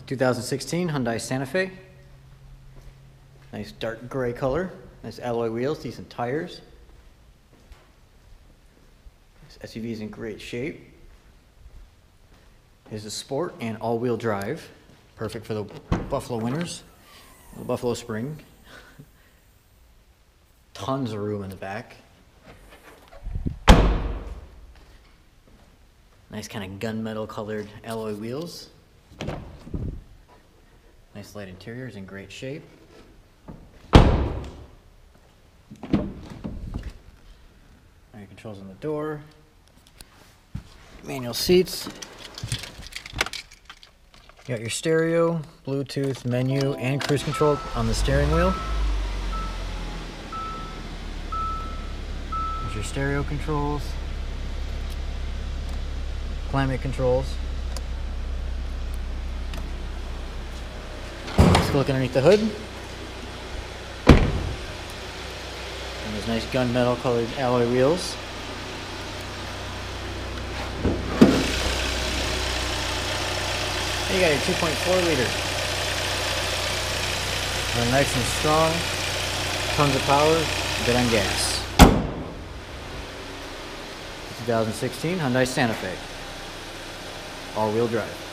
It's a 2016 Hyundai Santa Fe. Nice dark gray color, nice alloy wheels, decent tires. This SUV is in great shape. It is a sport and all-wheel drive, perfect for the Buffalo winters, the Buffalo spring. Tons of room in the back. Nice kind of gunmetal colored alloy wheels. Nice light interior is in great shape. Audio controls on the door. Manual seats. You got your stereo, Bluetooth, menu, and cruise control on the steering wheel. There's your stereo controls, climate controls. Let's look underneath the hood. And those nice gunmetal colored alloy wheels. You got your 2.4 liter. They're nice and strong, tons of power, good on gas. 2016 Hyundai Santa Fe. All-wheel drive.